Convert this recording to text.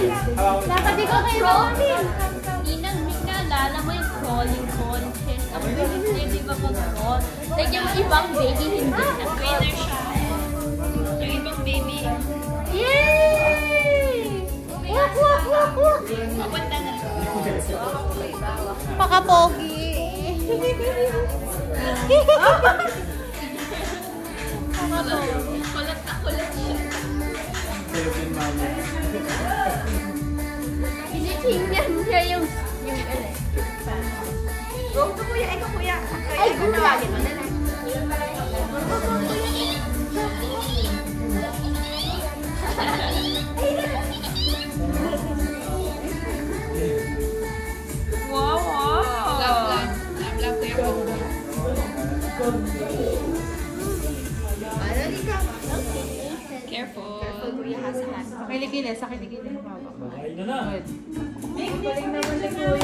Dapat ikaw kay Lin. Inang naalala mo yung crawling contest. Ang bilis niya, di ba mag-crawl? Like yung ibang baby, hindi na. Winner siya. Yung ibang baby. Yay! Wak, wak, wak, wak. Papunta na. Pakapogi. Kulat na kulat siya. Tinitingnan niya yung yung ano. Go to kuya, ikaw kuya. Ay, kuya. Wow, wow. Love, love. Love, love ko yung Ano, ikaw? Careful. Kuya, sa hand. Sa na. Good. Galing naman ni Kuya.